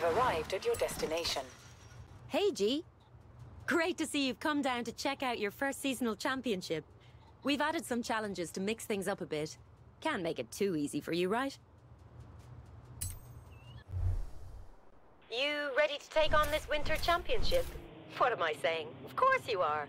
have arrived at your destination. Hey, G. Great to see you've come down to check out your first seasonal championship. We've added some challenges to mix things up a bit. Can't make it too easy for you, right? You ready to take on this winter championship? What am I saying? Of course you are.